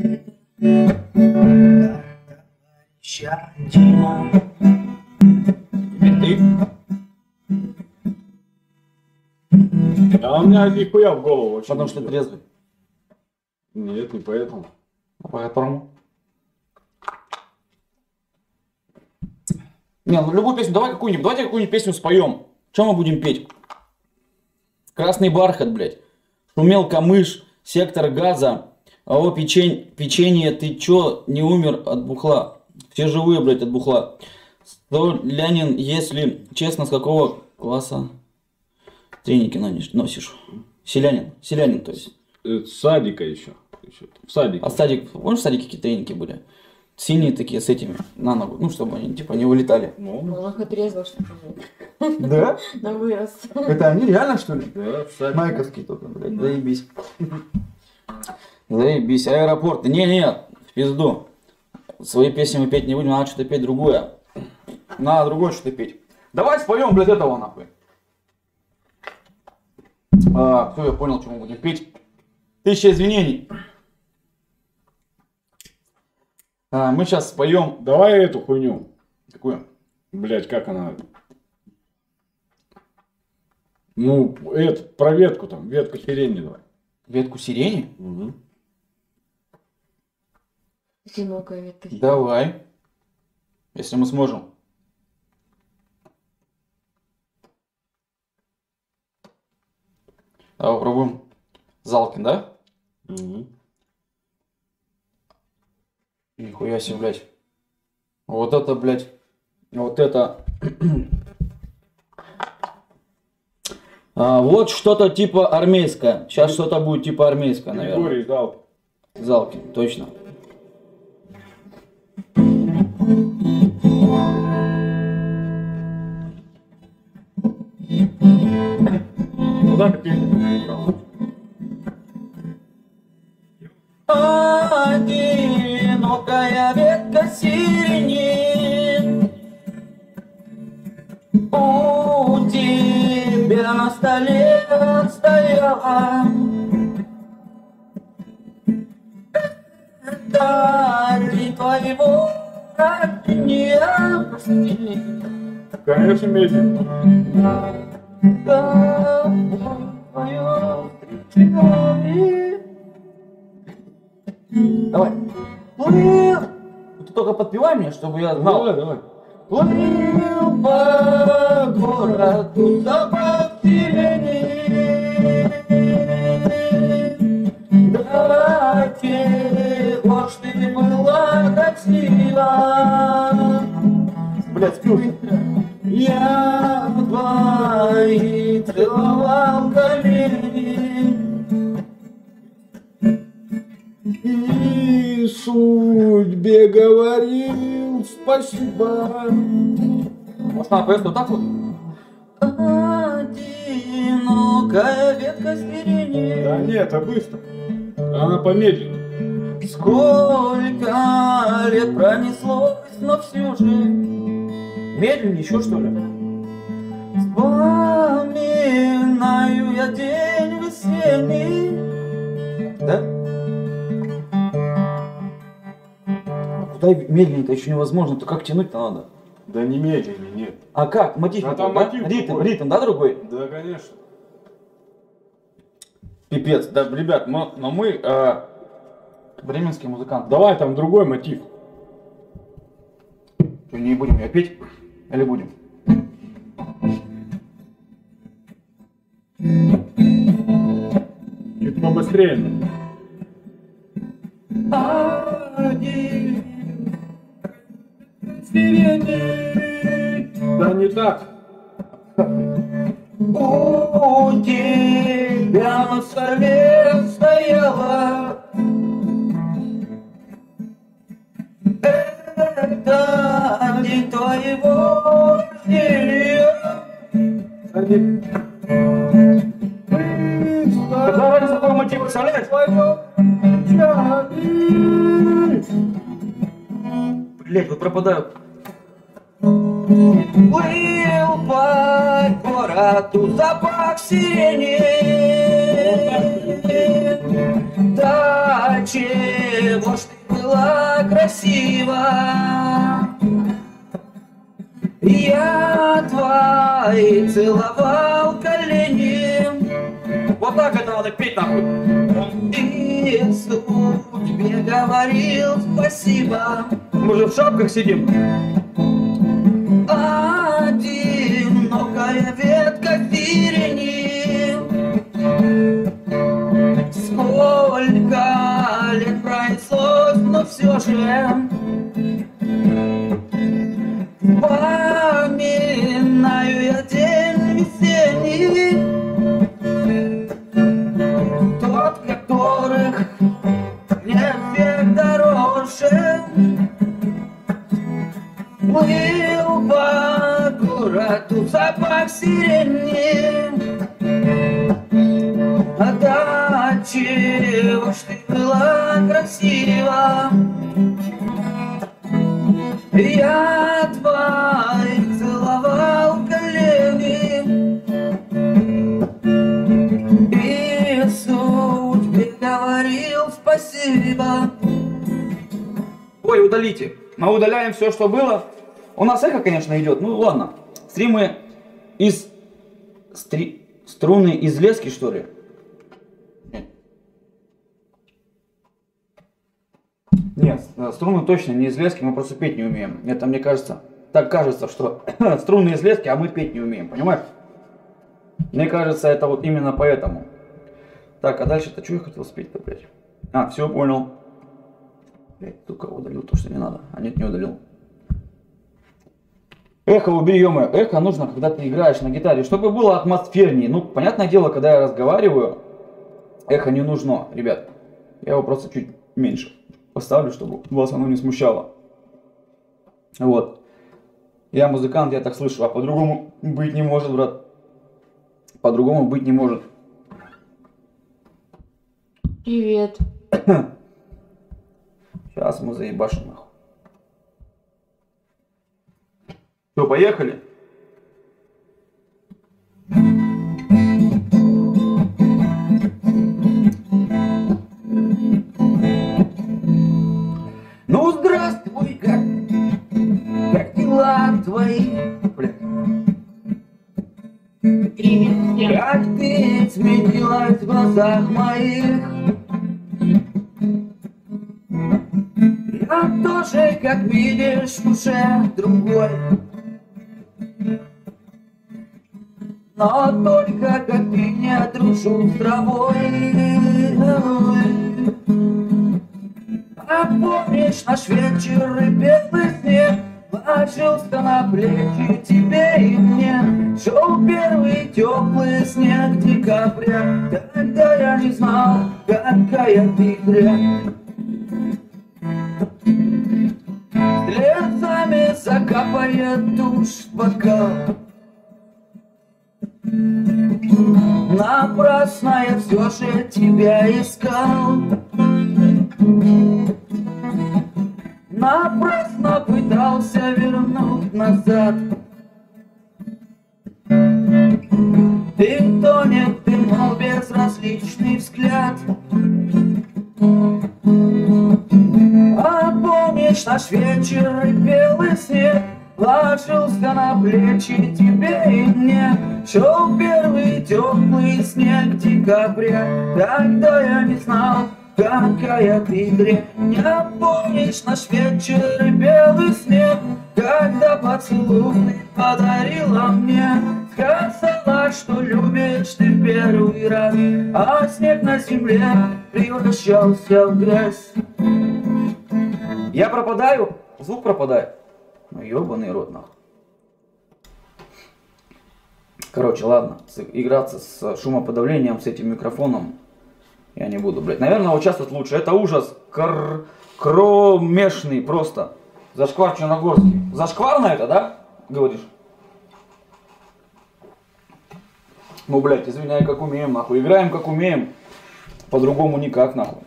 Теперь ты. А у меня нихуя в голову вообще. Потому что трезвый. Нет, не поэтому. А по которому? Не, ну любую песню, давай какую-нибудь, давайте какую-нибудь песню споем. Чем мы будем петь? Красный бархат, блядь. Шумел камыш, сектор газа. А о, печень, печенье, ты чё, не умер от бухла? Все живые, блядь, от бухла. Столянин, если честно, с какого класса треники носишь? Селянин, селянин, то есть. Э, С садика еще. В садике. А садик, помнишь, в садике какие треники были? Синие такие с этими на ногу, ну, чтобы они, типа, не вылетали. Ну, Он их отрезал, что ли. Да? На вырос. Это они реально, что ли? да, в садике. Майковский только, блядь, заебись. Заебись, аэропорт. Не-не, в пизду. Свои песни мы петь не будем, надо что-то петь другое. Надо другое что-то петь. Давай споем, блядь, этого нахуй. А, все, я понял, мы будем петь. Тысяча извинений. А, мы сейчас споем. Давай эту хуйню. Какую? Блять, как она? Ну, это, про ветку там, ветку сирени давай. Ветку сирени? Одинокая ветка. Давай. Если мы сможем. Давай попробуем. Залкин, да? Нихуя себе, блядь. Вот это, блядь. Вот это. А, вот что-то типа армейское. Сейчас что-то будет типа армейское, наверное. Григорий дал. Залкин, точно. Одинокая ветка сирени У тебя на столе стояла Это день твоего Конечно, медленно. Давай. Плыл. Ты только подпевай мне, чтобы я знал. Давай, давай. Плыл по городу запах красива. Блядь, спился. Я твои целовал колени. И судьбе говорил спасибо. Может, она поет вот так вот? Одинокая ветка сирени. Да нет, это быстро. Она помедленнее. Сколько лет пронеслось, но все же Медленнее еще что ли? Вспоминаю я день весенний Да? А Куда медленнее-то еще невозможно, то как тянуть-то надо? Да не медленнее, нет. А как? Мотив А там да? мотив Ритм, другой. ритм, да, другой? Да, конечно. Пипец, да, ребят, но, но мы э, бременские музыканты. Давай там другой мотив. Что, не будем ее петь? Или будем? Чуть побыстрее. надо. Да не так. У тебя на столе стояла День твоего Они- Давай за такой мотив, представляешь? Блять, вот пропадаю. Плыл по городу запах сирени Да, чего ж ты была красива Я твои целовал колени. Вот так это надо петь нахуй. И тебе говорил спасибо. Мы же в шапках сидим. Одинокая ветка сирени все же Вспоминаю я день весенний Тот, которых мне всех дороже. Плыл по городу запах сирени А до чего ты была красива Я твои целовал колени И судьбе говорил спасибо Ой, удалите. Мы удаляем все, что было. У нас эхо, конечно, идет. Ну ладно. Стримы из... Стри... Струны из лески, что ли? Нет. Нет, э, струны точно не из лески, мы просто петь не умеем. Это мне кажется, так кажется, что струны из лески, а мы петь не умеем, понимаешь? Мне кажется, это вот именно поэтому. Так, а дальше-то что я хотел спеть-то, блядь? А, все, понял. Блядь, только удалил то, что не надо. А нет, не удалил. Эхо убери, ё Эхо нужно, когда ты играешь на гитаре, чтобы было атмосфернее. Ну, понятное дело, когда я разговариваю, эхо не нужно, ребят. Я его просто чуть меньше поставлю, чтобы вас оно не смущало. Вот. Я музыкант, я так слышу, а по-другому быть не может, брат. По-другому быть не может. Привет. Сейчас мы заебашим нахуй. Все, поехали? Как ты изменилась в глазах моих? Я тоже, как видишь, уже другой. Но только как ты не дружу с травой А помнишь наш вечер и белый снег? Ложился на плечи тебе и мне Шел первый теплый снег декабря. Тогда я не знал, какая ты дрянь Слезами закапает душ бокал Напрасно я все же тебя искал. Напрасно пытался вернуть назад Ты тонет, ты мол безразличный взгляд. А помнишь наш вечер и белый снег Ложился на плечи тебе и мне? Шел первый теплый снег декабря Тогда я не знал, какая ты дрянь помнишь наш вечер и белый снег Когда поцелуй подарила мне Сказала, что любишь ты первый раз А снег на земле превращался в грязь Я пропадаю? Звук пропадает? Ну ебаный рот нахуй. Короче, ладно, играться с шумоподавлением, с этим микрофоном я не буду, блядь. Наверное, вот лучше. Это ужас кр- кромешный просто. Зашквар Черногорский. Зашквар на это, да? Говоришь? Ну, блядь, извиняй, как умеем, нахуй. Играем, как умеем. По-другому никак, нахуй.